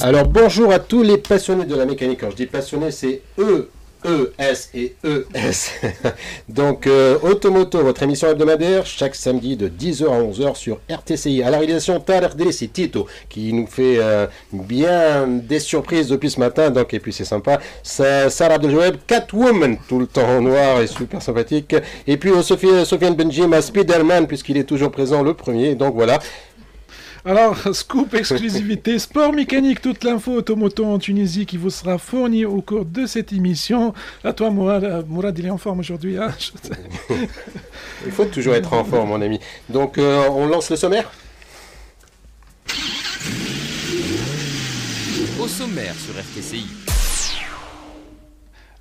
Alors bonjour à tous les passionnés de la mécanique. Quand je dis passionnés, c'est E, E, S et E, S. Donc euh, Automoto, votre émission hebdomadaire, chaque samedi de 10h à 11h sur RTCI. À la réalisation TARD, c'est Tito qui nous fait euh, bien des surprises depuis ce matin. Donc et puis c'est sympa. Sarah Abdeljoeb, Catwoman, tout le temps en noir et super sympathique. Et puis euh, Sophie- Sofiane Benjim à Spiderman puisqu'il est toujours présent le premier. Donc voilà. Alors, scoop exclusivité, sport mécanique, toute l'info automoto en Tunisie qui vous sera fournie au cours de cette émission. À toi, Mourad, Euh, Mourad il est en forme aujourd'hui. hein. Il faut toujours être en forme, mon ami. Donc, euh, on lance le sommaire Au sommaire sur RTCI.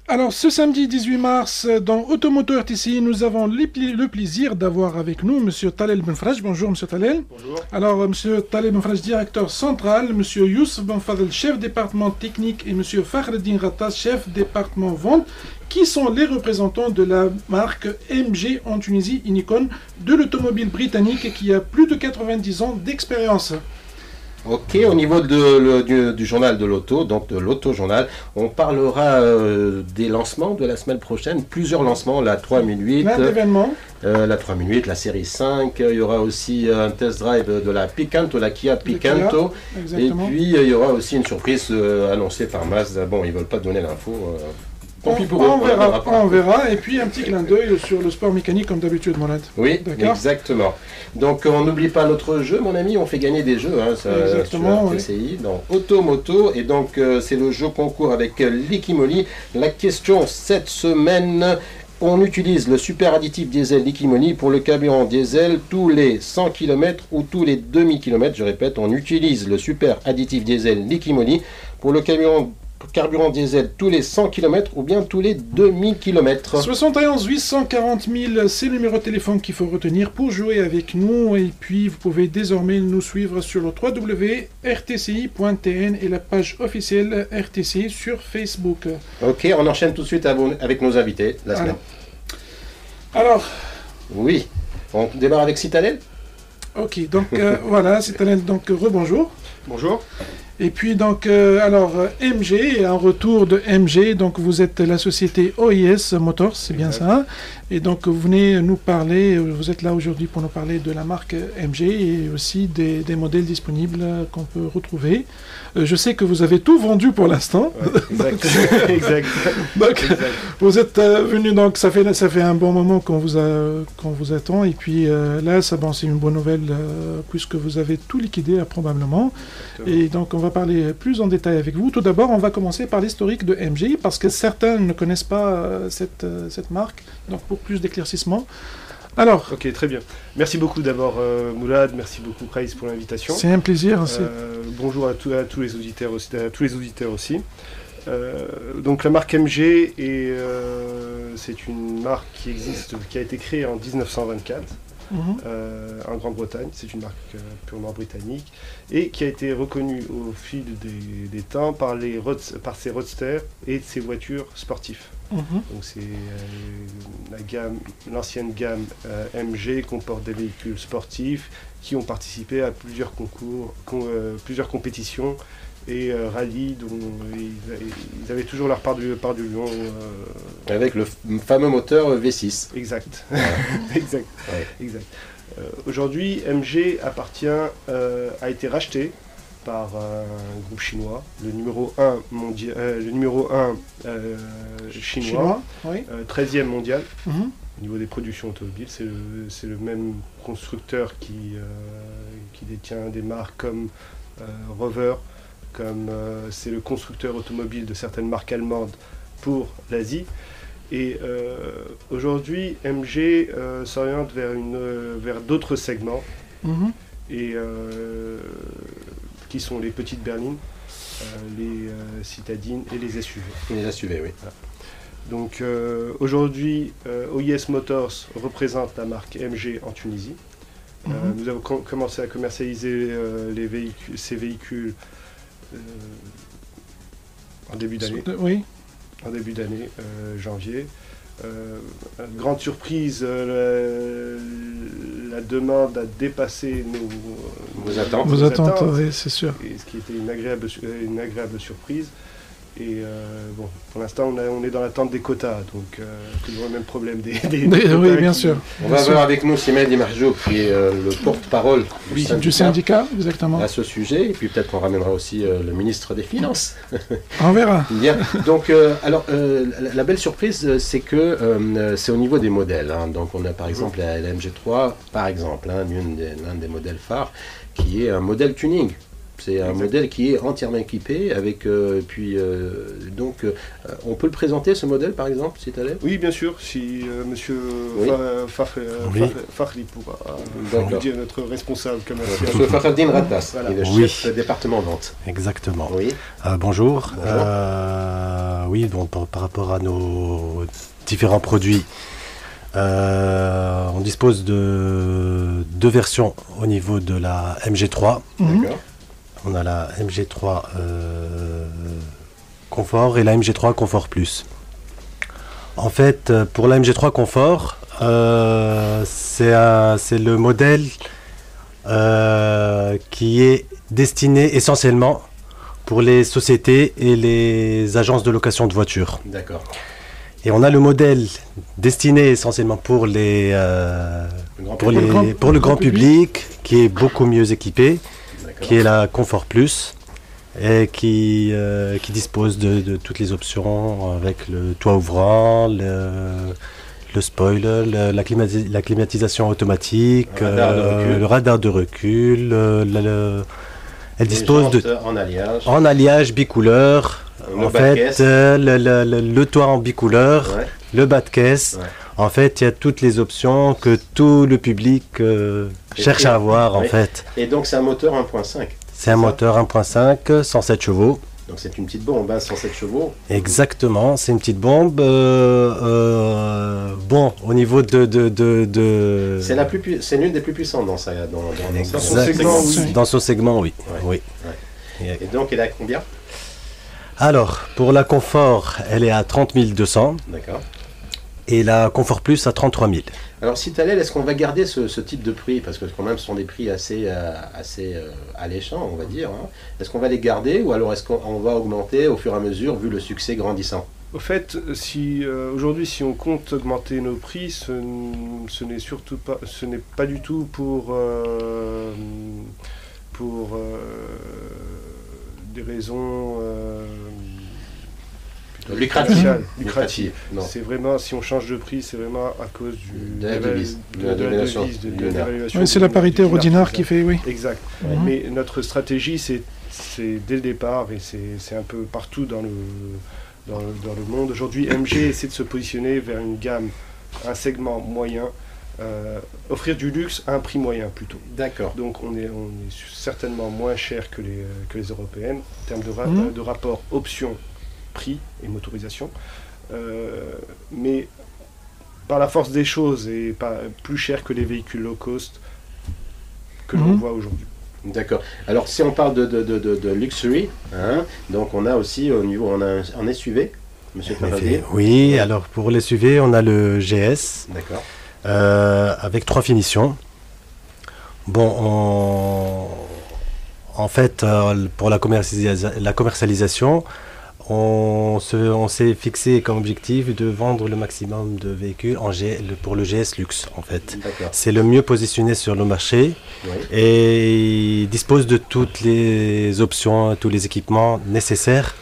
Alors, ce samedi 18 mars, dans Automoto RTCI, nous avons le plaisir d'avoir avec nous Monsieur Talel Benfraj. Bonjour, Monsieur Talel. Bonjour. Alors, Monsieur Talel Benfraj, directeur central, Monsieur Youssef Benfadel, chef département technique, et Monsieur Fakhreddin Rattas, chef département vente, qui sont les représentants de la marque MG en Tunisie, une icône de l'automobile britannique qui a plus de 90 ans d'expérience. Ok, au niveau de, le- du, du journal de l'auto, donc de l'auto-journal, on parlera euh, des lancements de la semaine prochaine. Plusieurs lancements, la 3008, Plein d'événements. euh, la 3008, la série 5. Il y aura aussi un test drive de la Picanto, la Kia Picanto. Et puis, euh, il y aura aussi une surprise euh, annoncée par Mazda. Bon, ils veulent pas donner l'info. Euh, tant on, pis pour eux, on on la verra, on verra. Et puis un petit clin d'œil sur le sport mécanique comme d'habitude, Mourad. Oui, exactement. Donc on n'oublie pas notre jeu, mon ami, on fait gagner des jeux hein, ça, Exactement, sur RTCI, dans Automoto, et donc euh, c'est le jeu concours avec euh, Likimoli. La question cette semaine, on utilise le super additif diesel Likimoli pour le carburant diesel tous les 100 km ou tous les demi-kilomètres, je répète, on utilise le super additif diesel Likimoli pour le carburant carburant diesel tous les 100 km ou bien tous les demi-kilomètres. 71 840 000, c'est le numéro de téléphone qu'il faut retenir pour jouer avec nous. Et puis, vous pouvez désormais nous suivre sur le www.rtci.tn et la page officielle RTCI sur Facebook. Ok, on enchaîne tout de suite avec nos invités la semaine. Alors, Oui. On démarre avec Citadel? Ok, donc euh, voilà, un donc rebonjour. Bonjour. Et puis donc, euh, alors euh, MG, un retour de MG, donc vous êtes la société OIS Motors, c'est bien ça. Et donc vous venez nous parler, vous êtes là aujourd'hui pour nous parler de la marque MG et aussi des, des modèles disponibles qu'on peut retrouver. Euh, je sais que vous avez tout vendu pour l'instant. Ouais, exact. exact. Donc exact. vous êtes euh, venu, donc ça fait, ça fait un bon moment qu'on vous, a, qu'on vous attend. Et puis euh, là, ça, bon, c'est une bonne nouvelle puisque vous avez tout liquidé euh, probablement. Et donc, on va parler plus en détail avec vous. Tout d'abord, on va commencer par l'historique de MG, parce que certains ne connaissent pas cette, cette marque. Donc, pour plus d'éclaircissement. Alors, Ok, très bien. Merci beaucoup d'abord euh, Moulad, merci beaucoup Price pour l'invitation. c'est un plaisir. Euh, bonjour à, tous- à tous les auditeurs aussi. à tous les auditeurs aussi. Euh, donc la marque MG est, c'est une marque qui existe, qui a été créée en 1924 Mhm. euh, en Grande-Bretagne. C'est une marque euh, purement britannique et qui a été reconnue au fil des, des temps par, les par ses roadsters et ses voitures sportives. Mhm. Donc c'est euh, la gamme, l'ancienne gamme MG comporte des véhicules sportifs qui ont participé à plusieurs concours, con- plusieurs compétitions et euh, rallyes dont ils, ils avaient toujours leur part du, part du lion. euh, avec le fameux moteur V6. exact, exact, Ouais. exact. Euh, Aujourd'hui, MG appartient, euh, a été racheté par un groupe chinois, le numéro 1 mondial, euh, le numéro 1 euh, chinois. Chinois, oui. Euh, 13e mondial Mhm. au niveau des productions automobiles. C'est le, même constructeur qui, euh, qui détient des marques comme euh, Rover, comme euh, c'est le constructeur automobile de certaines marques allemandes pour l'Asie. Et euh, aujourd'hui, MG euh, s'oriente vers, une, vers d'autres segments Mhm. et qui sont les petites berlines, les citadines et les SUV. Les SUV, oui. Donc euh, aujourd'hui, euh, OIS Motors représente la marque MG en Tunisie. Euh, Mhm. nous avons com- commencé à commercialiser les véhicules, ces véhicules en début d'année. Oui. en début d'année, euh, janvier. Euh, grande surprise, euh, la, la demande a dépassé nos, attentes. Vos attentes, oui, c'est sûr. et ce qui était une agréable, su- euh, une agréable surprise. Et euh, bon, pour l'instant, on, est dans l'attente des quotas, donc euh, toujours le même problème des, des- des Oui, bien qui- sûr. On va avoir avec nous Simed Imarjo, qui est euh, le porte-parole du Du syndicat, exactement. à ce sujet, et puis peut-être qu'on ramènera aussi euh, le ministre des Finances. On verra. Bien. Donc, euh, alors, euh, la, belle surprise, c'est que euh, c'est au niveau des modèles. hein. Donc, on a par exemple la, la MG3, par exemple, hein, des- l'un des modèles phares, qui est un modèle tuning. C'est un modèle qui est entièrement équipé avec euh, puis euh, donc euh, on peut le présenter ce modèle par exemple si tu allais Oui, bien sûr, si euh, monsieur Oui. Fa- Faf- Oui. Faf- pourra dire notre responsable commercial. Monsieur Fakhreddin Rattas, Voilà. il est le Oui. chef département vente. Exactement. Oui. Euh, bonjour. Bonjour. Euh, oui, donc par, par rapport à nos différents produits, euh, on dispose de deux versions au niveau de la MG3. Mhm. D'accord. On a la MG3 euh, Confort et la MG3 Confort Plus. En fait, euh, pour la MG3 Confort, euh, c'est le modèle euh, qui est destiné essentiellement pour les sociétés et les agences de location de voitures. D'accord. Et on a le modèle destiné essentiellement pour les, euh, Le grand pour, le grand- pour le grand public, qui est beaucoup mieux équipé. Qui est la Comfort Plus et qui, euh, qui dispose de, de toutes les options avec le toit ouvrant, le, le spoiler, le- la, climati- la climatisation automatique, Le radar de euh, recul. le radar de recul. le- le- le- elle dispose de en alliage. en alliage bicouleur. Le en fait, euh, le, toit en bicouleur, Ouais. le bas de caisse. Ouais. En fait, il y a toutes les options que tout le public euh, cherche et- à avoir. En fait, Et donc c'est un moteur 1.5. c'est un ça moteur 1.5, 107 chevaux. Donc c'est une petite bombe, hein, 107 chevaux. Exactement, c'est une petite bombe. euh, euh, bon, au niveau de. de, de, de- C'est la plus pu- c'est l'une des plus puissantes dans sa dans, dans, dans sa- Exact- segment, oui. Dans son segment, oui. Ouais. oui. Et donc elle est à combien? Alors, pour la Confort, elle est à 30 200 D'accord. Et la Confort Plus à 33 000. Alors si Talel, est-ce qu'on va garder ce, ce type de prix? Parce que quand même ce sont des prix assez, euh, assez euh, alléchants, on va dire. hein. Est-ce qu'on va les garder ou alors est-ce qu'on on va augmenter au fur et à mesure vu le succès grandissant? Au fait, si euh, aujourd'hui, si on compte augmenter nos prix, ce, n'est surtout pas, ce n'est pas du tout pour euh, pour euh, des raisons euh, Lucrative. lucratives. Non. C'est vraiment, si on change de prix, c'est vraiment à cause du, De la de devise, de, de la de la dévaluation devise, de, de du dinar. l'évaluation Oui, c'est la parité c'est qui fait, oui. Exact. Mhm. Mais notre stratégie, c'est c'est dès le départ, et c'est c'est un peu partout dans le, dans, le- dans le monde. Aujourd'hui, MG essaie de se positionner vers une gamme, un segment moyen, euh, offrir du luxe à un prix moyen plutôt. D'accord. Donc on est, on est certainement moins cher que les, euh, que les européennes en termes de, ra- Mhm. euh, de rapport option-prix et motorisation. Euh, mais par la force des choses et pas plus cher que les véhicules low cost que l'on Mhm. voit aujourd'hui. D'accord. Alors si on parle de, de, de, de, de luxury, hein, donc on a aussi au niveau, on a un, un SUV, Monsieur. Oui, alors pour les SUV, on a le GS D'accord. euh, avec trois finitions. Bon, on- en fait, euh, pour la, commercialisa- la commercialisation, on se- on s'est fixé comme objectif de vendre le maximum de véhicules en G- le- pour le GS Luxe, en fait. C'est le mieux positionné sur le marché Oui. et il dispose de toutes les options, tous les équipements nécessaires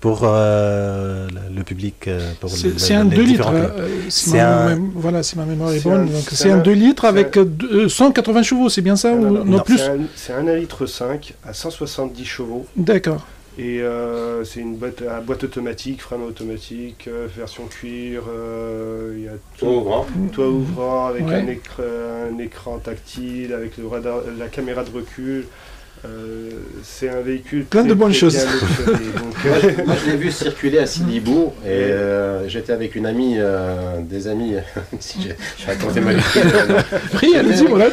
pour euh, le public. euh, C'est un les 2 litres. euh, si C'est ma, un- mém- Voilà, si ma mémoire est, bonne. c'est un un- 2 litres avec euh, deux- 180 chevaux, c'est bien ça ou non, plus? C'est un, c'est un 1 litre 5 à 170 chevaux D'accord. Et euh, c'est une boîte, à boîte automatique, frein automatique, euh, version cuir, euh, il y a tout, Tout ouvrant. toit ouvrant avec Ouais. un, écran, un écran tactile, avec le radar, la caméra de recul. Euh, c'est un véhicule Plein de bonnes choses. Donc, euh, je, moi, je l'ai vu circuler à Sidibourg et euh, j'étais avec une amie, euh, des amis, si j'ai j'ai raconté ma vie. allez-y, voilà.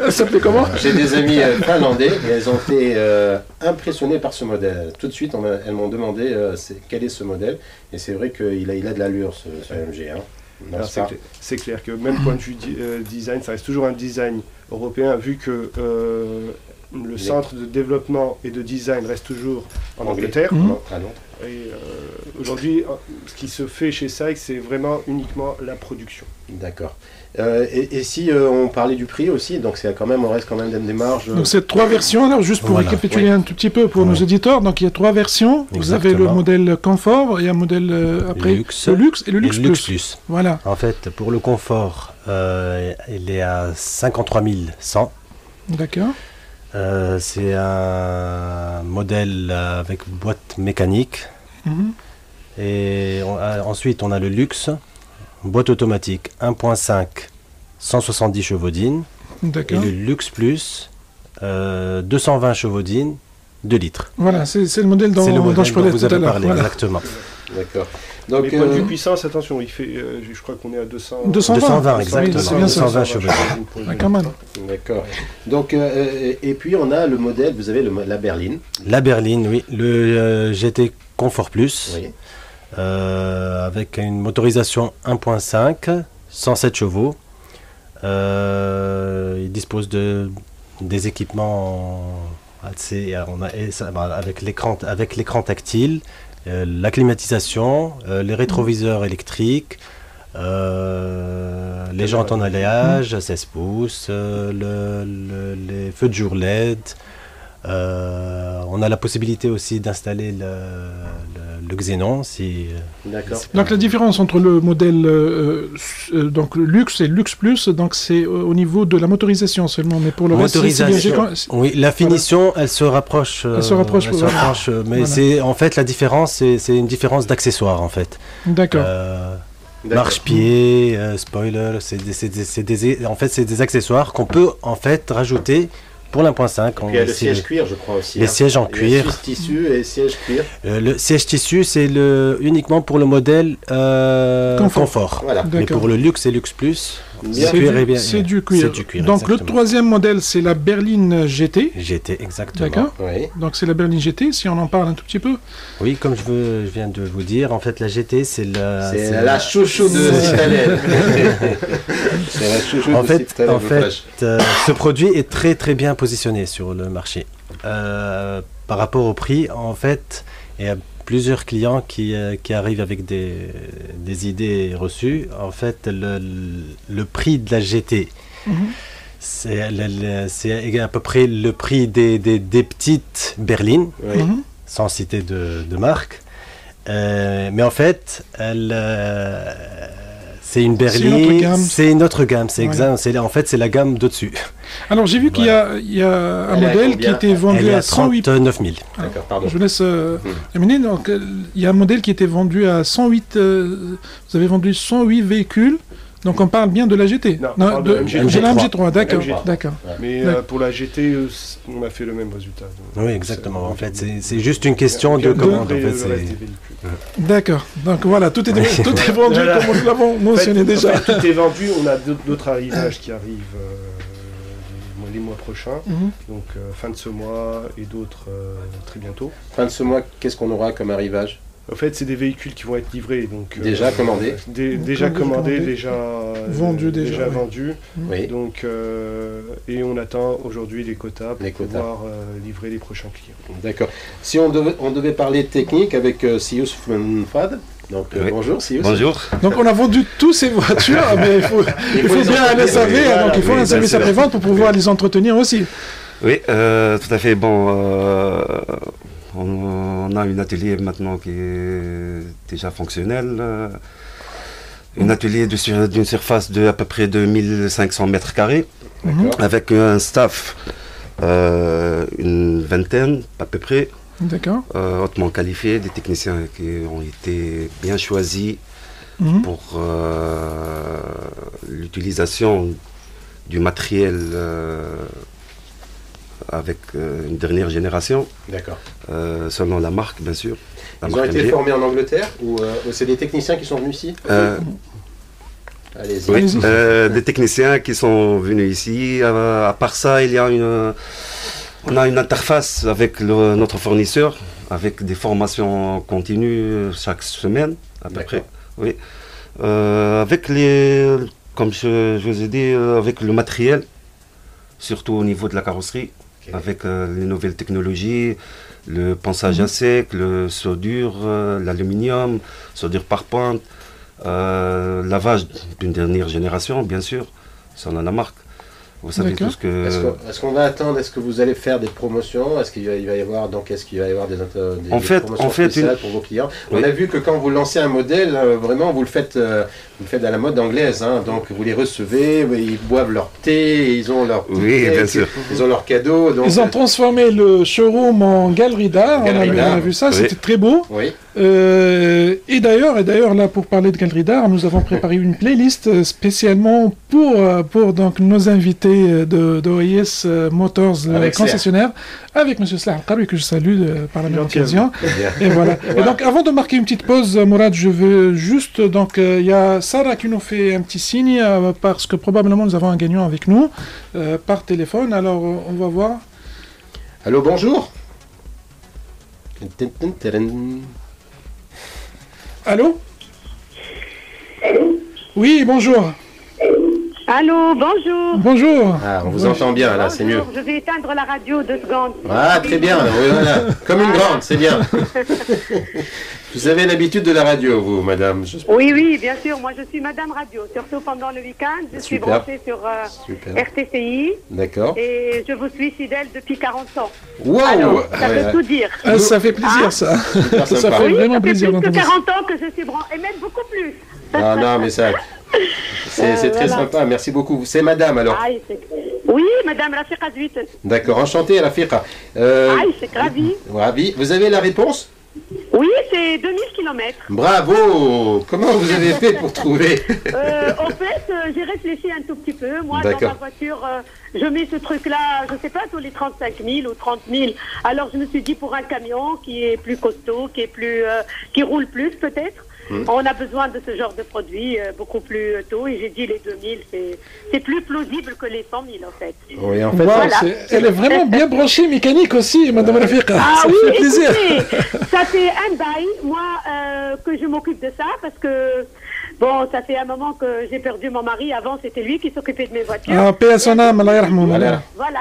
Ça s'appelait comment? J'ai des amis finlandais et elles ont été euh, impressionnées par ce modèle. Tout de suite, on m'a- elles m'ont demandé euh, c'est- quel est ce modèle? Et c'est vrai qu'il a, il a de l'allure, ce, ce MG. Hein. C'est clair, c'est clair que même point de vue di- euh, design, ça reste toujours un design européen, vu que euh, le centre de développement et de design reste toujours en Anglais. Angleterre. Mhm. Ah non. Et euh, aujourd'hui, euh, ce qui se fait chez Sykes, c'est vraiment uniquement la production. D'accord. Euh, et, et si euh, on parlait du prix aussi, donc c'est quand même, on reste quand même dans des marges. Donc c'est trois versions. Alors juste pour Voilà. récapituler un tout petit peu pour nos Ouais. éditeurs, donc il y a trois versions. Vous avez le modèle confort et un modèle euh, après Luxe. le luxe et le Et luxe, le luxe plus. plus. Voilà. En fait, pour le confort, euh, il est à 53 100. D'accord. Euh, c'est un modèle avec boîte mécanique. Mhm. Et on a- ensuite, on a le luxe, boîte automatique 1.5, 170 chevaux d'ine. Et le luxe plus, euh, 220 chevaux d'ine, 2 litres. Voilà, c'est le modèle dont, je dont vous tout avez parlé, Voilà. exactement. D'accord. Mais Donc, point de vue euh, puissance, attention, il fait, euh, je crois qu'on est à 200. 220, 220, oui, exactement. c'est bien ça. 220 chevaux. Ah, quand même. d'accord. Donc, euh, et puis on a le modèle, vous avez le, la berline. La berline, oui. Le euh, GT Confort Plus, Oui. euh, avec une motorisation 1.5, 107 chevaux. Euh, il dispose de des équipements assez, on a, et ça, bah, avec l'écran avec l'écran tactile, la climatisation, euh, les rétroviseurs électriques. euh, les jantes en alliage, 16 pouces, euh, le- le- les feux de jour LED, euh, on a la possibilité aussi d'installer le, si. D'accord. Donc la différence entre le modèle euh, euh, donc le luxe et le luxe plus, donc c'est au au niveau de la motorisation seulement, mais pour le reste, con- c'est- Oui, la finition, elle se rapproche. Elle se rapproche, elle se voilà. rapproche, euh, mais Voilà. c'est en fait la différence, c'est c'est une différence d'accessoires en fait. D'accord. Euh. Marche-pied, euh, spoiler, c'est des, c'est des- c'est des- en fait c'est des accessoires qu'on peut en fait rajouter pour l'1.5. Puis il y a le siège cuir, je crois aussi. Les hein. sièges en cuir. Suisse tissu et siège cuir. Euh, le siège tissu, c'est le uniquement pour le modèle euh, Confort. confort. Voilà. Mais pour le luxe et luxe plus. C'est du, cuir. c'est du cuir, Donc le troisième modèle, c'est la berline GT. j'étais exactement. D'accord. Oui. Donc c'est la berline GT, si on en parle un tout petit peu. Oui, comme je, veux- je viens de vous dire, en fait, la GT, c'est la. C'est la chouchou de c'est- Citalel. c'est la chouchou En de fait, en fait euh, ce produit est très très bien positionné sur le marché. Euh, par rapport au prix, en fait, a plusieurs clients qui, euh, qui arrivent avec des, des idées reçues. En fait, le, le prix de la GT, Mhm. c'est à peu près le prix des, des, des petites berlines, Oui. Mhm. sans citer de, de marque. Euh, mais en fait, elle, euh, c'est une berline, gamme. c'est une autre gamme. C'est Ouais. exact, c'est en fait c'est la gamme d'au-dessus. Alors j'ai vu qu'il y a, il y a un Elle modèle qui était Elle vendu est à à 108. 39 000. D'accord, pardon. Je vous laisse euh, Mhm. terminer. Donc, euh, il y a un modèle qui était vendu à 108. euh, vous avez vendu 108 véhicules. Donc, on parle bien de la GT. Non, on parle de MG3. de la MG3. D'accord. MG3. D'accord. Mais euh, pour la GT, euh, on a fait le même résultat. Donc, Oui, exactement. En fait, c'est juste une question on de vient commande. En fait. D'accord. Donc voilà, tout est, tout est vendu Voilà. comme nous l'avons En fait, mentionné en déjà. fait, tout est vendu. On a d'autres- arrivages qui arrivent euh, les mois- prochains. Mhm. Donc euh, fin de ce mois et d'autres euh, très bientôt. Fin de ce mois, qu'est-ce qu'on aura comme arrivage? En fait, c'est des véhicules qui vont être livrés. Donc, euh, Déjà commandés dé- Donc, Déjà déjà commandés, déjà Vendus déjà, ouais. vendus. Oui. Donc, euh, et on attend aujourd'hui les quotas pour Les quotas. pouvoir euh, livrer les prochains clients. D'accord. Si on devait, on devait parler technique avec euh, Sius Fad, donc euh, Oui. bonjour Sius. Bonjour. Donc, on a vendu tous ces voitures, mais il faut, il faut les bien un entretenir, SAV, oui, hein, voilà, donc il faut oui, un service après-vente pour pouvoir les entretenir aussi. Oui, euh, tout à fait. Bon, euh, on, on a un atelier maintenant qui est déjà fonctionnel. euh, un atelier de sur- d'une surface de à peu près 2500 mètres carrés, Mhm. avec un staff, euh, une vingtaine à peu près, D'accord. euh, hautement qualifiés, des techniciens qui ont été bien choisis Mhm. pour euh, l'utilisation du matériel avec euh, une dernière génération, D'accord. euh, selon la marque, bien sûr. La Ils ont été MG. formés en Angleterre ou euh, c'est des techniciens qui sont venus ici? Euh, Allez-y. oui, euh, des techniciens qui sont venus ici. Euh, à part ça, il y a une, on a une interface avec le- notre fournisseur, avec des formations continues chaque semaine, à peu près. Oui. Euh, avec les, comme je, je vous ai dit, euh, avec le matériel, surtout au niveau de la carrosserie, Avec euh, les nouvelles technologies, le ponçage Mhm. à sec, le soudure, euh, l'aluminium, soudure par pointe, euh, lavage d'une dernière génération, bien sûr, selon la marque. Vous savez tout ce que... Est-ce qu'on va attendre Est-ce que vous allez faire des promotions? Est-ce qu'il va, y avoir donc est-ce qu'il va y avoir des, inter- des- En des fait- promotions en fait, spéciales une- pour vos clients? On a vu que quand vous lancez un modèle, euh, vraiment vous le faites, euh, vous le faites à la mode anglaise. hein. donc vous les recevez, ils boivent leur thé, ils ont leur Oui, bien sûr. ils ont leurs cadeaux. Donc, Ils ont transformé le showroom en galerie d'art. On, a Galerie vu- d'art. on a vu ça, Oui. c'était très beau. oui, Euh, et d'ailleurs, et d'ailleurs là pour parler de galerie d'art, nous avons préparé une playlist euh, spécialement pour euh, pour donc nos invités de d'OIS euh, Motors Avec Slair. concessionnaire avec Monsieur Slah Al-Qaroui, que je salue par la même occasion. Et voilà. Et donc, avant de marquer une petite pause, Mourad, je veux juste. Donc, euh, il y a Sarah qui nous fait un petit signe euh, parce que probablement nous avons un gagnant avec nous euh, par téléphone. Alors, euh, on va voir. Allô, bonjour. Allô Oui, bonjour. Allô, bonjour. Bonjour. Ah, on vous entend bien là, c'est mieux. Je vais éteindre la radio deux secondes. Ah, très bien. oui, voilà. Comme une grande, c'est bien. vous avez l'habitude de la radio, vous, madame. Je- Oui, oui, bien sûr. Moi, je suis Madame Radio, surtout pendant le week-end. Je suis branchée sur euh. RTCI D'accord. et je vous suis fidèle depuis 40 ans. Wow Alors, ça Ah, ouais, veut ouais. tout dire. Ah, ça fait plaisir, ça. Super ça sympa. fait Oui, vraiment ça fait plaisir plus que d'entendre ça. 40 ans que je suis branchée, et même beaucoup plus. Non, non, mais ça. C'est très Euh, voilà. sympa, merci beaucoup. C'est madame alors. Oui, Madame Rafiqa Zuit. D'accord, enchanté à la fiqa. Euh, Aïe, c'est ravi. ravi. Vous avez la réponse? Oui, c'est 2000 km. Bravo Comment vous avez fait pour trouver Euh, en fait, euh, j'ai réfléchi un tout petit peu. Moi, dans ma voiture, euh, je mets ce truc-là, je sais pas, tous les 35 000 ou 30 000. Alors, je me suis dit, pour un camion qui est plus costaud, qui est plus, euh, qui roule plus peut-être, Hmm. on a besoin de ce genre de produit euh, beaucoup plus tôt. Et j'ai dit, les 2000, c'est, c'est plus plausible que les 100 000, en fait. Oui, en fait, Voilà. elle est vraiment bien branchée mécanique aussi, Madame. Ah ça oui, fait plaisir. écoutez, ça fait un bail, moi, euh, que je m'occupe de ça, parce que, bon, ça fait un moment que j'ai perdu mon mari. Avant, c'était lui qui s'occupait de mes voitures. Ah, paix à son âme, Allah. Voilà.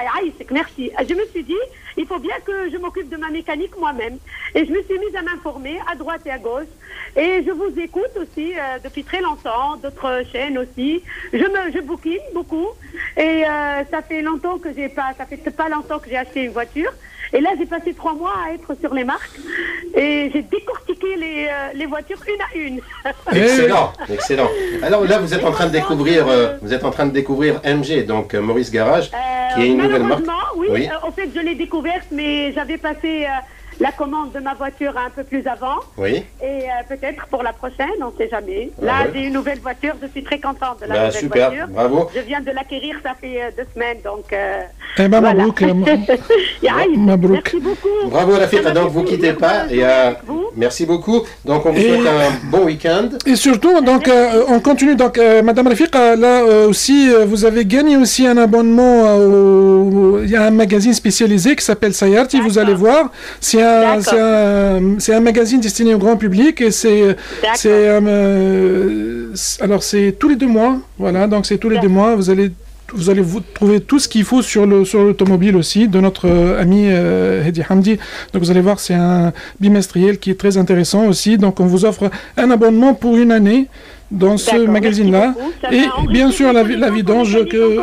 Merci. Je me suis dit, il faut bien que je m'occupe de ma mécanique moi-même. Et je me suis mise à m'informer à droite et à gauche. Et je vous écoute aussi euh, depuis très longtemps, d'autres chaînes aussi. Je me, je bouquine beaucoup. Et euh, ça fait longtemps que j'ai pas, ça fait pas longtemps que j'ai acheté une voiture. Et là, j'ai passé trois mois à être sur les marques. Et j'ai décortiqué les, euh, les voitures une à une. excellent, excellent. Alors là, vous êtes en train de découvrir, euh, vous êtes en train de découvrir MG, donc euh, Maurice Garage, Euh, qui est une nouvelle marque. oui. Oui. euh, en fait, je l'ai découverte, mais j'avais passé euh, la commande de ma voiture un peu plus avant. Oui. Et euh, peut-être pour la prochaine, on ne sait jamais. Ah Là, ouais. j'ai une nouvelle voiture. Je suis très contente de la Bah, nouvelle super, voiture. bravo. Je viens de l'acquérir, ça fait euh, deux semaines, donc. euh, Eh ben, voilà. Mabrouk, euh, Mabrouk. Merci beaucoup. Bravo m'a donc vous quittez pas. Et euh, vous. merci beaucoup. Donc on vous Et- souhaite un bon week-end. Et surtout, donc, euh, on continue. Donc, euh, Madame Rafiqa, là euh, aussi, euh, vous avez gagné aussi un abonnement. euh, au- Il y a un magazine spécialisé qui s'appelle Sayarti. Vous allez voir. C'est. C'est un, magazine destiné au grand public et c'est, euh, c'est- alors c'est tous les deux mois. Voilà. Donc c'est tous les deux mois. Vous allez vous allez vous trouver tout ce qu'il faut sur le sur l'automobile aussi de notre euh, ami euh, Hedi Hamdi. Donc vous allez voir, c'est un bimestriel qui est très intéressant aussi. Donc on vous offre un abonnement pour une année dans ce magazine-là. Et bien sûr la, la vidange que.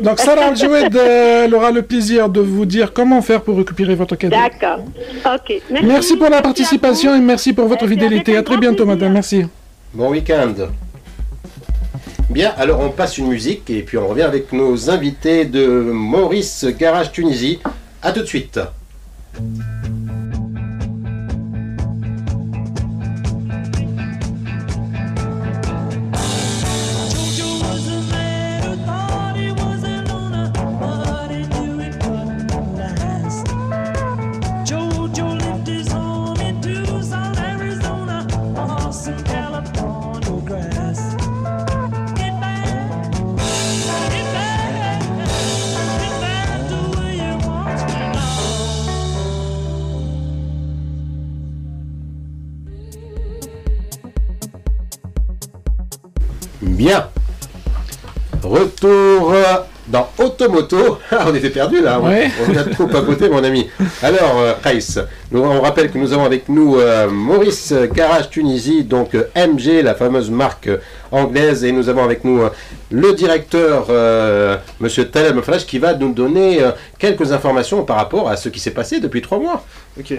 Donc Sarah Al-Jawed euh, elle aura le plaisir de vous dire comment faire pour récupérer votre cadeau. D'accord. Ok. Merci pour la Merci participation et merci pour votre Merci, fidélité. À très bientôt, plaisir. madame. Merci. Bon week-end. Bien, alors on passe une musique et puis on revient avec nos invités de Maurice Garage Tunisie. A tout de suite. Retour dans Automoto. On était perdu là. on- Ouais. On a trop papoté, mon ami. Alors, euh, nous, on rappelle que nous avons avec nous euh, Maurice Garage Tunisie, donc euh, MG, la fameuse marque euh, anglaise, et nous avons avec nous euh, le directeur, euh, Monsieur Taleb Flash, qui va nous donner euh, quelques informations par rapport à ce qui s'est passé depuis trois mois. Ok.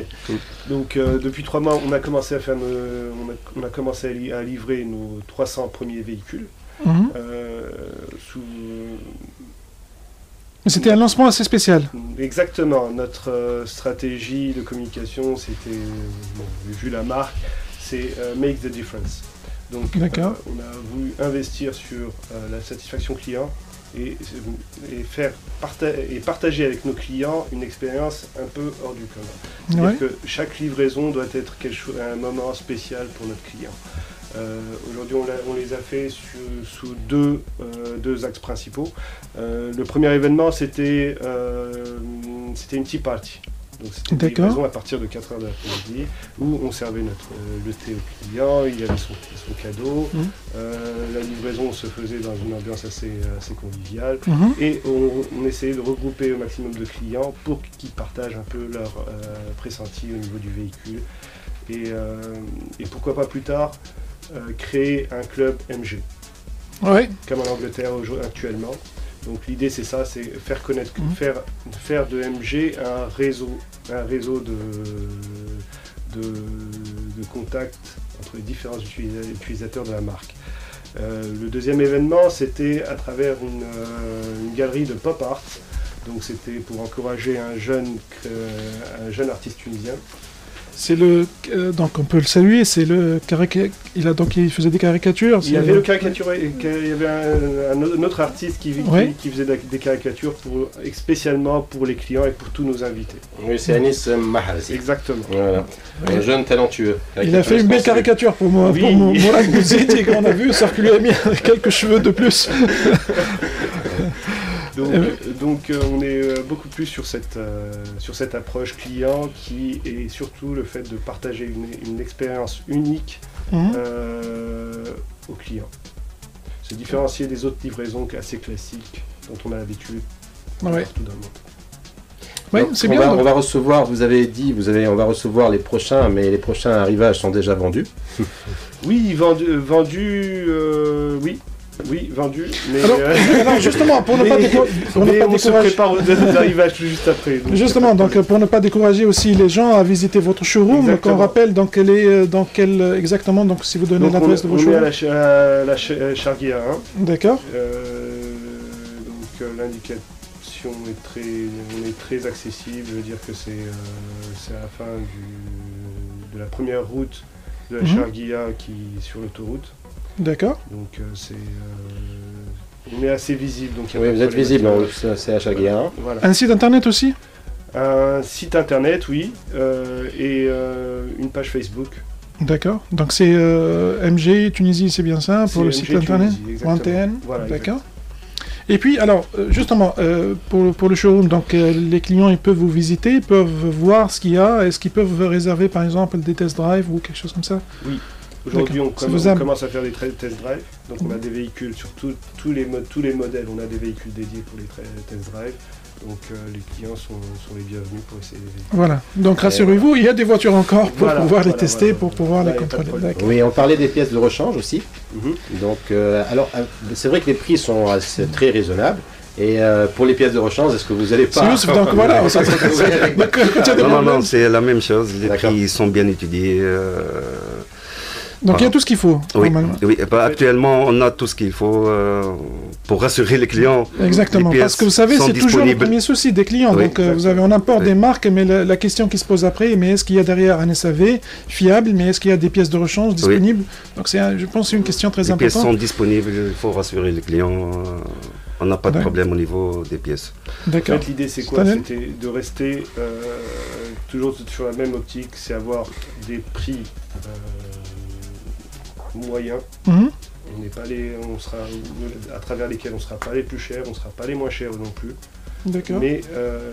Donc euh, depuis trois mois, on a commencé à faire, nos- on, a, on a commencé à, li- à livrer nos 300 premiers véhicules. Mhm. euh, sous C'était un lancement assez spécial. exactement notre euh, stratégie de communication, c'était bon, vu la marque, c'est euh, make the difference. Donc euh, on a voulu investir sur la satisfaction client et, et faire parta- et partager avec nos clients une expérience un peu hors du commun. C'est-à-dire Ouais. que chaque livraison doit être quelque chose, un moment spécial pour notre client. Euh, Aujourd'hui, on, les a fait sous deux, euh, deux axes principaux. Euh, le premier événement, c'était c'était une tea party. Donc, c'était une livraison à partir de 4h de l'après-midi où on servait notre, euh, le thé au client, il y avait son, son cadeau. Mhm. Euh, la livraison se faisait dans une ambiance assez, assez conviviale. Mhm. Et on, on essayait de regrouper au maximum de clients pour qu'ils partagent un peu leur euh, pressenti au niveau du véhicule. Et, euh, et pourquoi pas plus tard euh, créer un club MG, Ouais. comme en Angleterre actuellement. Donc l'idée c'est ça, c'est faire connaître, Mhm. faire, faire de MG un réseau, un réseau de, de, de contacts entre les différents utilisa- utilisateurs de la marque. Euh, le deuxième événement, c'était à travers une, euh, une galerie de pop art. Donc c'était pour encourager un jeune, euh, un jeune artiste tunisien. C'est le euh, donc on peut le saluer. C'est le Il a donc il faisait des caricatures. Il y avait le caricature, il y avait un, un autre artiste qui, qui- Ouais. qui faisait des caricatures pour, spécialement pour les clients et pour tous nos invités. Oui, c'est Anis Maharzi. Exactement. Voilà. Un jeune talentueux. Il a fait une belle caricature pour moi, Oui. pour mon Bouzidi qu'on a vu, sauf qu'il lui a mis quelques cheveux de plus. Donc, Euh, donc, euh, on est euh, beaucoup plus sur cette, euh, sur cette approche client qui est surtout le fait de partager une, une expérience unique euh, aux clients. Se différencier des autres livraisons assez classiques dont on a l'habitude Ouais. partout dans le monde. Oui, c'est on bien. Va, donc. on va recevoir, vous avez dit, vous avez, on va recevoir les prochains, mais les prochains arrivages sont déjà vendus. Oui, vendu, vendu euh, oui, oui, vendu, mais, Alors, euh, alors, justement, pour ne pas, mais- déco- pour ne mais pas on se prépare juste après. donc, Justement, donc euh, pour ne pas décourager aussi les gens à visiter votre showroom, Exactement. qu'on rappelle donc elle est euh, dans quel euh, exactement donc si vous donnez donc on, l'adresse de on votre est à showroom. la, cha- à la Charguier 1. D'accord. Euh, donc euh, l'indication est très, on est très accessible. Je veux dire que c'est euh, c'est à la fin du- de la première route de la Mhm. Charguilla qui est sur l'autoroute. D'accord. Donc euh, c'est euh, on est assez visible. Donc il y a Oui, vous êtes visible, c'est à. Voilà. Un site internet aussi? Un site internet, oui, euh, et euh, une page Facebook. D'accord. Donc c'est euh, MG Tunisie, c'est bien ça pour le MG site internet. Tunisie, exactement. 1TN. Voilà, D'accord. Et puis, alors, euh, justement, euh, pour, pour le showroom, donc euh, les clients, ils peuvent vous visiter, ils peuvent voir ce qu'il y a. Est-ce qu'ils peuvent réserver, par exemple, des test drive ou quelque chose comme ça? Aujourd'hui, on, commence à faire des tra- test drive. Donc, on a des véhicules sur tout- tous, les mo- tous les modèles. On a des véhicules dédiés pour les tra- test drive. Donc, euh, les clients sont, sont les bienvenus pour essayer les véhicules. Voilà. Donc rassurez-vous, il y a des voitures encore pour Voilà, pouvoir les tester, voilà. pour pouvoir Là, les contrôler. Oui, on parlait des pièces de rechange aussi. Mhm. Donc, euh, alors, euh, c'est vrai que les prix sont assez- très raisonnables. Et euh, pour les pièces de rechange, est-ce que vous allez pas C'est Youssef, donc voilà. on s'en- Non, non, non, c'est la même chose. Les D'accord. prix sont bien étudiés. euh, Donc il y a tout ce qu'il faut, oui, normalement. oui. Bah, actuellement, on a tout ce qu'il faut euh, pour rassurer les clients. Exactement, Les parce que vous savez, c'est toujours le premier souci des clients. Oui, donc, euh, vous avez, on importe Oui. des marques, mais la, la question qui se pose après, mais est-ce qu'il y a derrière un SAV fiable, mais est-ce qu'il y a des pièces de rechange disponibles? Donc, c'est, je pense, que c'est une question très Les pièces sont importante. disponibles, il faut rassurer les clients. euh, On n'a pas de problème au niveau des pièces. En D'accord. fait, l'idée, c'est quoi? C'était de rester euh, toujours sur la même optique, c'est avoir des prix euh, moyens. Mhm. On n'est pas les, on sera à travers lesquels on sera pas les plus chers, on sera pas les moins chers non plus, D'accord. mais euh,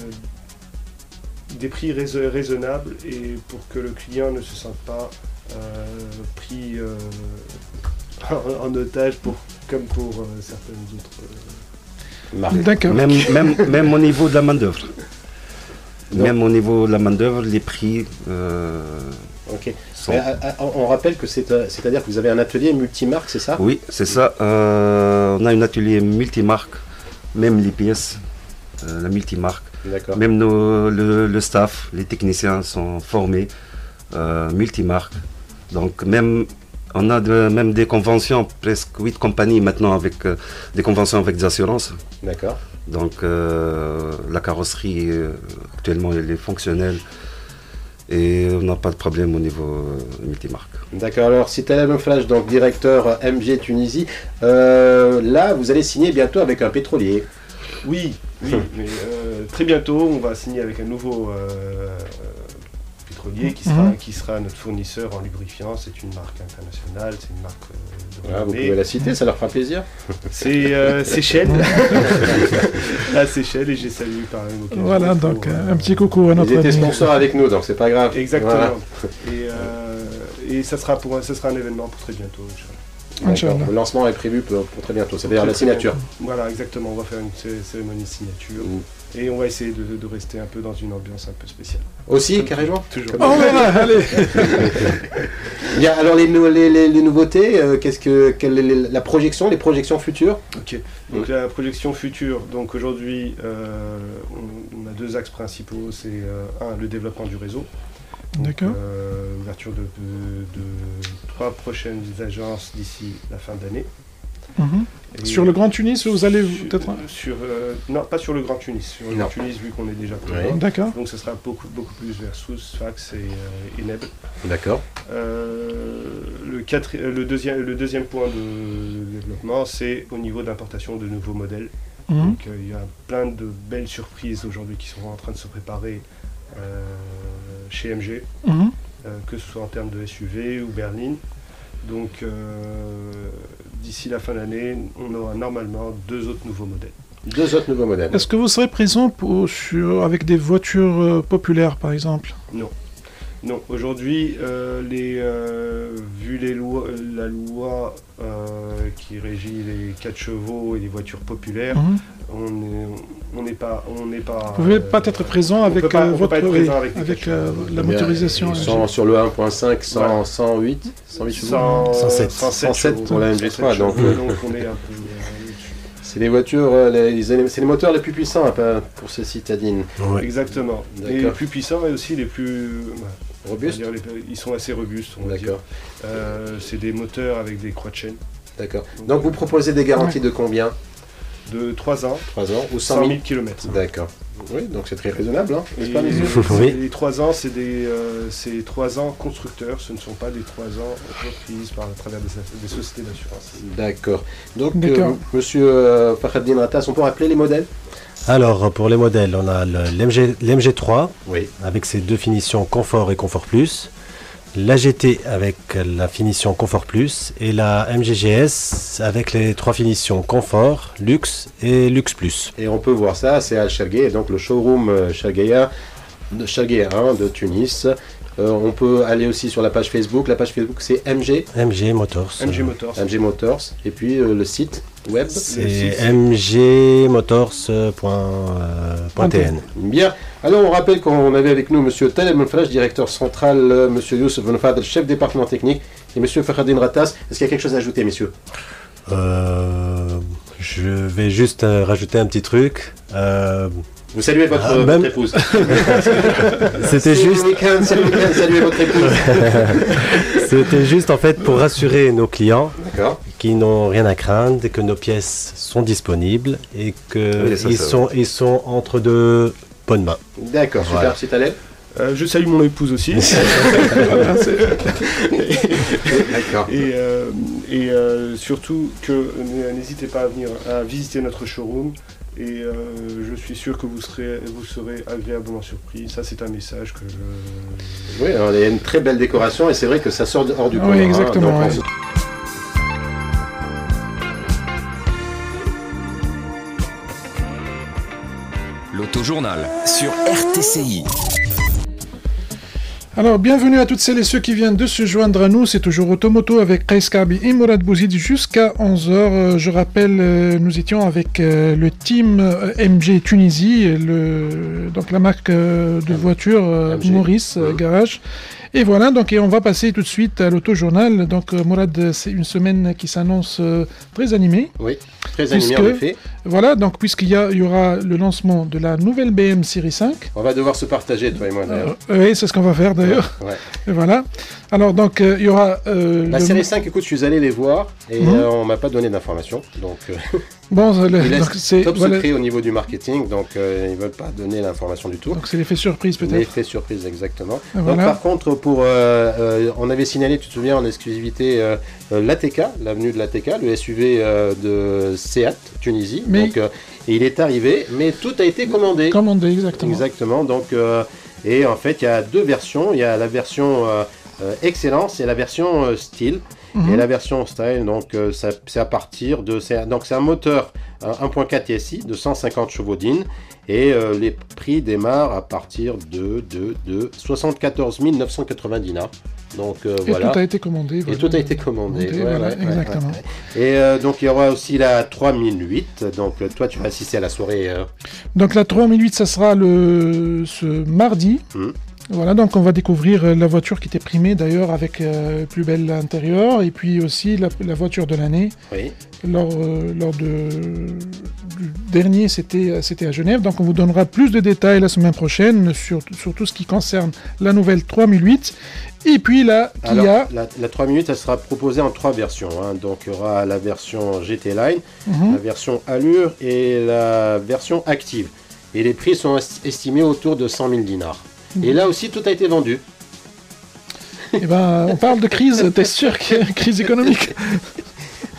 des prix rais- raisonnables et pour que le client ne se sente pas euh, pris euh, en, en otage pour comme pour euh, certaines autres. euh, Marc. D'accord. Même, même, même au niveau de la main-d'œuvre. Même au niveau de la main-d'œuvre, les prix euh, Ok. sont. Euh, euh, on rappelle que c'est, c'est-à-dire que vous avez un atelier multimarque, c'est ça? Oui, c'est ça. Euh, on a un atelier multimarque, même les pièces, euh, la multimarque. D'accord. Même nos- le, le staff, les techniciens sont formés multimarques. Donc même on a de- même des conventions, presque 8 compagnies maintenant avec euh, des conventions avec des assurances. D'accord. Donc euh, la carrosserie euh, actuellement elle est fonctionnelle et on n'a pas de problème au niveau euh, multimarque. D'accord. Alors, si Taleb Flash, donc directeur MG Tunisie, euh, là, vous allez signer bientôt avec un pétrolier. Oui, oui, mais euh, très bientôt, on va signer avec un nouveau euh, pétrolier qui sera, Mhm. qui sera notre fournisseur en lubrifiant. C'est une marque internationale, c'est une marque euh, de Voilà, vous pouvez la citer, ça leur fera plaisir. C'est euh, Seychelles. à Seychelles et j'ai salué par la même occasion. Voilà, donc euh, un petit coucou à notre Ils étaient sponsors avec nous, donc c'est pas grave. Exactement. Voilà. Et, euh, et ça, sera pour, un- ça sera un événement pour très bientôt. Inch'Allah. Le lancement est prévu pour, pour très bientôt. C'est-à-dire la signature. Voilà, exactement. On va faire une cé- cérémonie de signature. Mm. Et on va essayer de, de rester un peu dans une ambiance un peu spéciale. Aussi, carrément Toujours. Oh allez Bien, alors les, nou- les, les- les nouveautés, euh, qu'est-ce que quelle est les- la projection, les projections futures? Ok. Donc la projection future. Donc aujourd'hui, euh, on, on a deux axes principaux. C'est euh, un, le développement du réseau. D'accord. euh, ouverture de, de- de trois prochaines agences d'ici la fin d'année. Mhm. Sur le Grand Tunis, vous allez peut-être. sur, euh, non, pas sur le Grand Tunis. Sur le. Grand Tunis, vu qu'on est déjà présent. D'accord. Donc ce sera beaucoup, beaucoup plus vers Sousse, Fax et, euh, et Neb. D'accord. Euh, le, deuxième, le deuxième point de développement, c'est au niveau d'importation de nouveaux modèles. Mhm. Donc euh, il y a plein de belles surprises aujourd'hui qui sont en train de se préparer euh, chez MG, Mhm. euh, que ce soit en termes de SUV ou berline. Donc euh, d'ici la fin de l'année, on aura normalement deux autres nouveaux modèles. Deux autres nouveaux modèles. Est-ce que vous serez présent pour, sur, avec des voitures euh, populaires, par exemple? Non. Non, aujourd'hui, euh, les, euh, vu les lois, la loi euh, qui régit les 4 chevaux et les voitures populaires, Mhm. on n'est on n'est pas, on n'est pas. Vous ne pouvez euh, pas être présent avec pas- euh, votre oui, avec euh, la motorisation. Ils euh, sont sur le 1.5, 100, Voilà. 108, 108 chevaux. 100, 107. 107 pour la MG3, 107 donc, chevaux, euh, donc on est un peu. euh, dessus. C'est les voitures, euh, c'est les moteurs les plus puissants hein, pour ces citadines. Ouais. Exactement. Les plus puissants et aussi les plus. Robustes dire les- ils sont assez robustes, on va dire. D'accord. Euh, c'est des moteurs avec des croix de chaîne D'accord. Donc vous proposez des garanties de combien? De 3 ans, 3 ans ou 100 100 000 000 km. D'accord. Oui, donc c'est très raisonnable, hein, Et pas, Oui. Les 3 ans, c'est des euh, c'est trois ans constructeurs, ce ne sont pas des 3 ans reprises par à travers des, des sociétés d'assurance. D'accord. Donc, euh, monsieur euh, Fakhreddin Ratas, on peut rappeler les modèles? Alors, pour les modèles, on a l'MG l'MG3 Oui. avec ses deux finitions Confort et Confort Plus, la GT avec la finition Confort Plus et la MGGS avec les trois finitions Confort, Luxe et Luxe Plus. Et on peut voir ça, c'est à Chalgué, donc le showroom euh, Chalgué 1 de Tunis. Euh, on peut aller aussi sur la page Facebook. La page Facebook, c'est MG, MG Motors. MG Motors. MG Motors. Et puis euh, le site web. C'est mgmotors.tn. Bien. Alors, on rappelle qu'on avait avec nous Monsieur Taleb Monflash, directeur central, euh, Monsieur Youssef Benfadel, chef département technique, et Monsieur Fakhreddin Ratas. Est-ce qu'il y a quelque chose à ajouter, messieurs? Euh, je vais juste euh, rajouter un petit truc. Euh, Vous saluez votre, Ah, votre épouse. C'était juste, saluez votre épouse. c'était juste en fait pour rassurer nos clients qui n'ont rien à craindre que nos pièces sont disponibles et que Oui, ça, ils ça, sont ils sont entre de bonnes mains. D'accord, super. Voilà. C'est Taleb Euh, je salue mon épouse aussi. D'accord. Et, euh, et euh, surtout que n'hésitez pas à venir à visiter notre showroom. Et euh, je suis sûr que vous serez, vous serez agréablement surpris. Ça, c'est un message que je. Oui, alors, il y a une très belle décoration et c'est vrai que ça sort hors du Oui, commun. hein. exactement, Donc, ouais. se- L'autojournal sur RTCI. Alors, bienvenue à toutes celles et ceux qui viennent de se joindre à nous. C'est toujours Automoto avec Kais Kabi et Mourad Bouzid jusqu'à 11h. Euh, je rappelle, euh, nous étions avec euh, le team MG Tunisie, le, donc la marque de voiture euh, MG. Maurice. Garage. Et voilà, donc et on va passer tout de suite à l'auto-journal. Donc, euh, Mourad, c'est une semaine qui s'annonce euh, très animée. Oui, très animé en effet. Voilà, donc puisqu'il y, a- il y aura le lancement de la nouvelle BM Série 5. On va devoir se partager, toi et moi d'ailleurs. Euh, oui, c'est ce qu'on va faire d'ailleurs. Ouais. Et voilà. Alors, donc, euh, il y aura. euh, La le- série 5, écoute, je suis allé les voir et euh, on m'a pas donné d'informations. Donc, Bon, c'est top voilà. secret au niveau du marketing, donc euh, ils veulent pas donner l'information du tout. Donc c'est l'effet surprise peut-être. L'effet surprise, exactement. Et Donc, par contre, pour, euh, euh, on avait signalé, tu te souviens, en exclusivité, euh, l'ATK, l'avenue de l'ATK, le SUV de Seat, Tunisie. Mais- Donc, il est arrivé, mais tout a été commandé. Commandé exactement. Exactement. Donc, et en fait, il y a deux versions. Il y a la version euh, Excellence et la version euh, Style. Mhm. Et la version Style, donc euh, c'est à partir de, c'est- donc c'est un moteur euh, 1.4 TSI de 150 chevaux d'in et euh, les prix démarrent à partir de de, de 74 980 dinars. Donc euh, Et voilà. tout a été commandé. Et tout a été commandé. Commandé, ouais, voilà, ouais, ouais, exactement. ouais. Et donc il y aura aussi la 3008. Donc toi tu vas assister à la soirée. Donc la 3008, ça sera le ce mardi. Mhm. Voilà, donc on va découvrir euh, la voiture qui était primée d'ailleurs avec euh, plus belle intérieur et puis aussi la, la voiture de l'année. oui. Lors, euh, lors de, du dernier, c'était à Genève. Donc on vous donnera plus de détails la semaine prochaine sur, sur tout ce qui concerne la nouvelle 3008. Et puis là, Kia. Alors, la, la 3 minutes, elle sera proposée en trois versions. hein. Donc, il y aura la version GT Line, Mhm. la version Allure et la version Active. Et les prix sont est- estimés autour de 100 000 dinars. Et là aussi, tout a été vendu. Eh ben, on parle de crise, t'es sûr qu'il y a une crise économique?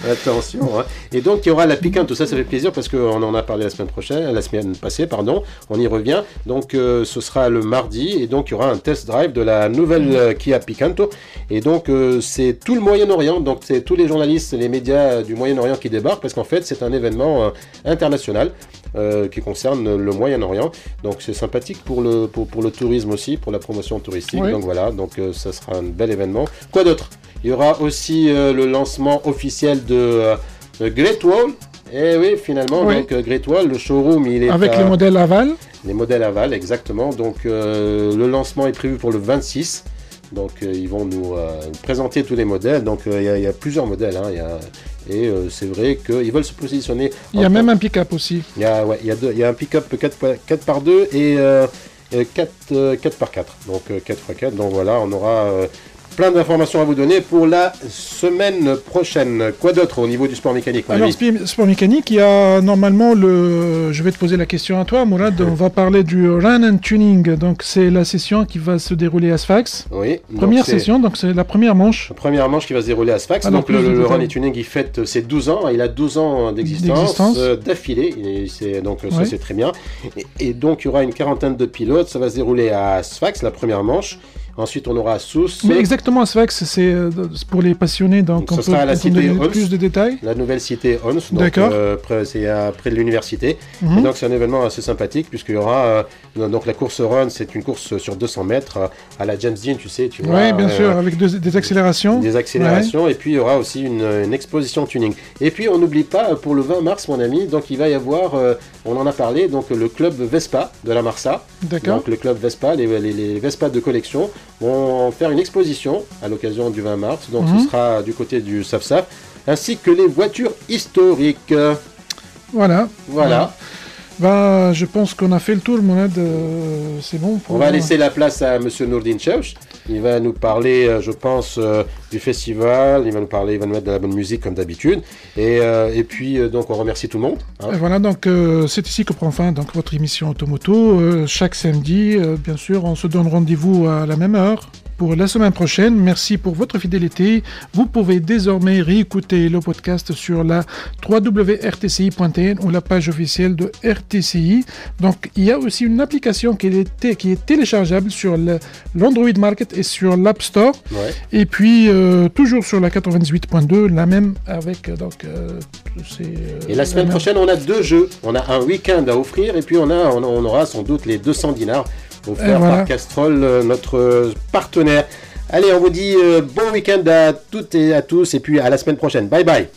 Attention. hein. Et donc, il y aura la Picanto. Ça, ça fait plaisir parce qu'on en a parlé la semaine prochaine, la semaine passée, pardon. On y revient. Donc, euh, ce sera le mardi. Et donc, il y aura un test drive de la nouvelle euh, Kia Picanto. Et donc, euh, c'est tout le Moyen-Orient. Donc, c'est tous les journalistes, les médias du Moyen-Orient qui débarquent parce qu'en fait, c'est un événement international. Euh, qui concerne le Moyen-Orient. Donc c'est sympathique pour le, pour, pour le tourisme aussi, pour la promotion touristique. Oui. Donc voilà, donc euh, ça sera un bel événement. Quoi d'autre? Il y aura aussi euh, le lancement officiel de, de Great Wall. Eh oui, finalement, Oui. donc Great Wall, le showroom, il est avec à- les modèles aval. les modèles aval, exactement. Donc le lancement est prévu pour le 26. Donc ils vont nous présenter tous les modèles. Donc il y a- il y, a plusieurs modèles. hein. Il y a- et euh, c'est vrai qu'ils veulent se positionner. Il y a même un pick-up aussi. il y a, ouais, il y a, deux- il y a un pick-up 4, x 2 et euh, euh, 4, 4 par 4. Donc euh, 4 x 4. Donc voilà, on aura plein d'informations à vous donner pour la semaine prochaine. Quoi d'autre au niveau du sport mécanique Alors, sport mécanique, il y a normalement le. Je vais te poser la question à toi, Mourad. On va parler du Run and Tuning. Donc, c'est la session qui va se dérouler à Sfax. Oui. Première session, donc c'est la première manche. la Première manche qui va se dérouler à Sfax. Donc le. Run et Tuning, il fête ses 12 ans. Il a 12 ans d'existence euh, d'affilée. Donc ça Ouais. c'est très bien. Et, et donc il y aura une quarantaine de pilotes. Ça va se dérouler à Sfax, la première manche. Ensuite on aura Sousse. Mais exactement, à Sfax, c'est euh, pour les passionnés. Donc, Donc, on ce peut, sera à la cité Holz. plus de détails. La nouvelle cité donc D'accord. euh, c'est euh, près de l'université. Mhm. Et donc c'est un événement assez sympathique puisqu'il y aura euh, donc la course run, c'est une course sur 200 mètres à la James Dean, tu sais, tu vois. Oui, bien sûr, avec des accélérations. Des accélérations et puis il y aura aussi une, une exposition tuning. Et puis on n'oublie pas pour le 20 mars mon ami, donc il va y avoir, on en a parlé, donc le club Vespa de la Marsa. D'accord. Donc le club Vespa, les, les, les Vespa de collection vont faire une exposition à l'occasion du 20 mars. Donc Mhm. ce sera du côté du SAFSAF ainsi que les voitures historiques. Voilà. Voilà. Ben, je pense qu'on a fait le tour, Mourad. euh, c'est bon. pour- On va laisser la place à Monsieur Nourdin Chauch. Il va nous parler, euh, je pense, euh, du festival. Il va nous parler, il va nous mettre de la bonne musique comme d'habitude. Et, euh, puis, donc, on remercie tout le monde. hein. Voilà, donc c'est ici que prend fin donc, votre émission Automoto. Chaque samedi, bien sûr, on se donne rendez-vous à la même heure pour la semaine prochaine. Merci pour votre fidélité. Vous pouvez désormais réécouter le podcast sur la www.rtci.tn ou la page officielle de RTCI. Donc, il y a aussi une application qui est, té- qui est téléchargeable sur l'Android Market et sur l'App Store. Ouais. Et puis, euh, toujours sur la 98.2, la même avec. euh, donc, euh, Et la semaine prochaine, on a deux jeux. On a un week-end à offrir et puis on, a, on, on aura sans doute les 200 dinars offert voilà. par Castrol, euh, notre partenaire. Allez, on vous dit euh, bon week-end à toutes et à tous, et puis à la semaine prochaine. Bye bye.